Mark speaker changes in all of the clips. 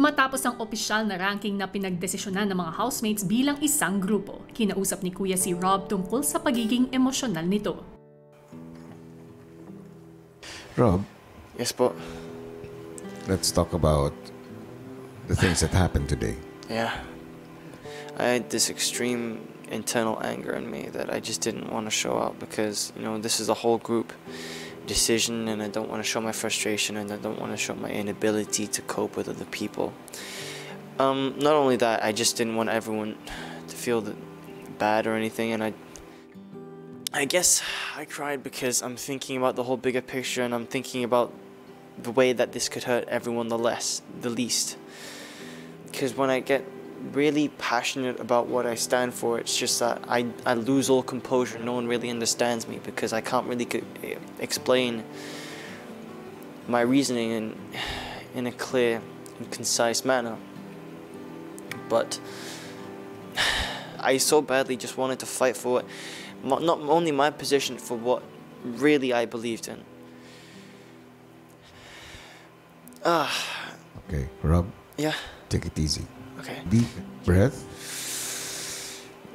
Speaker 1: Matapos ang opisyal na ranking na pinagdesisyonan ng mga housemates bilang isang grupo, kinausap ni Kuya si Rob tungkol sa pagiging emosyonal nito.
Speaker 2: Rob,
Speaker 3: Yes po.
Speaker 2: let's talk about the things that happened today.
Speaker 3: Yeah. I had this extreme internal anger in me that I just didn't want to show out because, you know, this is a whole group decision and I don't want to show my frustration and I don't want to show my inability to cope with other people. Um, not only that, I just didn't want everyone to feel bad or anything and I I guess I cried because I'm thinking about the whole bigger picture and I'm thinking about the way that this could hurt everyone the less, the least because when I get really passionate about what I stand for, it's just that I, I lose all composure. No one really understands me because I can't really eh, explain my reasoning in, in a clear and concise manner. But I so badly just wanted to fight for it, not only my position, for what really I believed in. Ah,
Speaker 2: Okay, Rob,
Speaker 3: yeah,
Speaker 2: take it easy.
Speaker 3: Okay.
Speaker 2: Deep breath.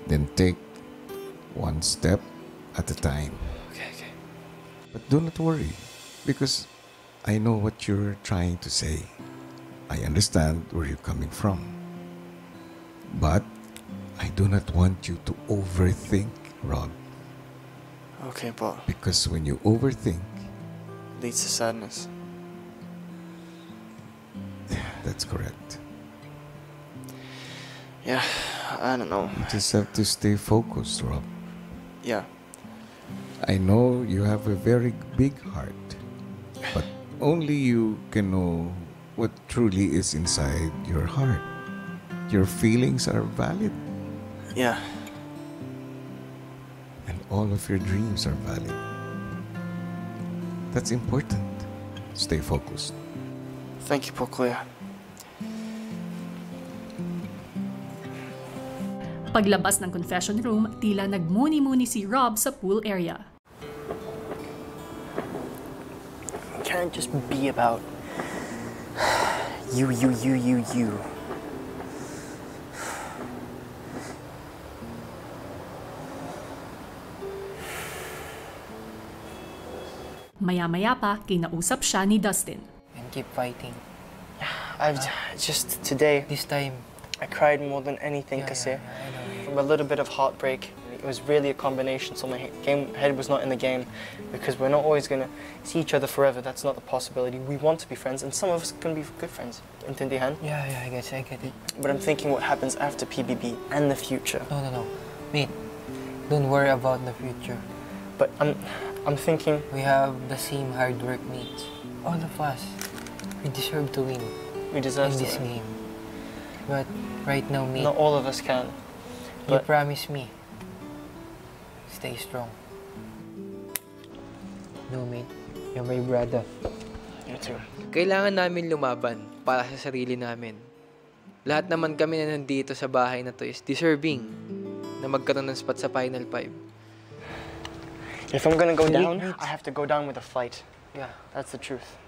Speaker 2: Then take one step at a time.
Speaker 3: Okay, okay.
Speaker 2: But do not worry, because I know what you're trying to say. I understand where you're coming from. But I do not want you to overthink, Rob,
Speaker 3: Okay, but
Speaker 2: because when you overthink,
Speaker 3: leads to sadness.
Speaker 2: that's correct.
Speaker 3: Yeah, I don't know.
Speaker 2: You just have to stay focused, Rob.
Speaker 3: Yeah,
Speaker 2: I know you have a very big heart, but only you can know what truly is inside your heart. Your feelings are valid,
Speaker 3: yeah,
Speaker 2: and all of your dreams are valid. That's important. Stay focused.
Speaker 3: thank you po,
Speaker 1: Paglabas ng confession room, tila nagmuni-muni si Rob sa pool area.
Speaker 3: It can't just be about you, you, you, you, you.
Speaker 1: Maya-maya pa, kinausap siya ni Dustin.
Speaker 4: and keep fighting.
Speaker 3: I've just today
Speaker 4: This time,
Speaker 3: I cried more than anything
Speaker 4: yeah,
Speaker 3: kasi
Speaker 4: yeah, yeah, I know.
Speaker 3: from a little bit of heartbreak. It was really a combination, so my game head was not in the game because we're not always gonna see each other forever. That's not the possibility. We want to be friends, and some of us can be good friends. Intindihan?
Speaker 4: Yeah, yeah, I guess I get it.
Speaker 3: But I'm thinking what happens after PBB and the future.
Speaker 4: No, no, no. Mate, don't worry about the future.
Speaker 3: But I'm, I'm thinking
Speaker 4: We have the same hard work mates. All of us. We deserve to win
Speaker 3: we deserve
Speaker 4: in
Speaker 3: to
Speaker 4: this
Speaker 3: win.
Speaker 4: game. But right now, mate,
Speaker 3: Not all of us can.
Speaker 4: You
Speaker 3: but-
Speaker 4: promise me. Stay strong. No, mate. You're my brother.
Speaker 3: You too.
Speaker 5: Kailangan namin lumaban para sa sarili namin. Lahat naman kami na nandito sa bahay na to is deserving na magkaroon ng spot sa Final 5.
Speaker 3: If I'm gonna go down. I have to go down with a fight.
Speaker 4: Yeah.
Speaker 3: That's the truth.